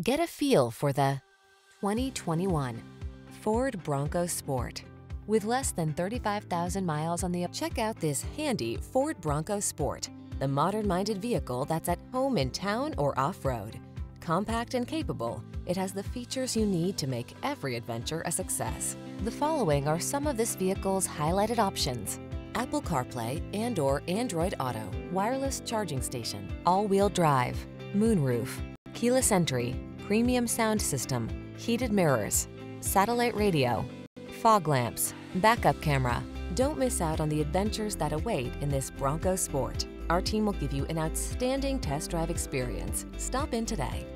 Get a feel for the 2021 Ford Bronco Sport. With less than 35,000 miles on the check out this handy Ford Bronco Sport, the modern-minded vehicle that's at home in town or off-road. Compact and capable, it has the features you need to make every adventure a success. The following are some of this vehicle's highlighted options. Apple CarPlay and or Android Auto, wireless charging station, all-wheel drive, moonroof, keyless entry, premium sound system, heated mirrors, satellite radio, fog lamps, backup camera. Don't miss out on the adventures that await in this Bronco Sport. Our team will give you an outstanding test drive experience. Stop in today.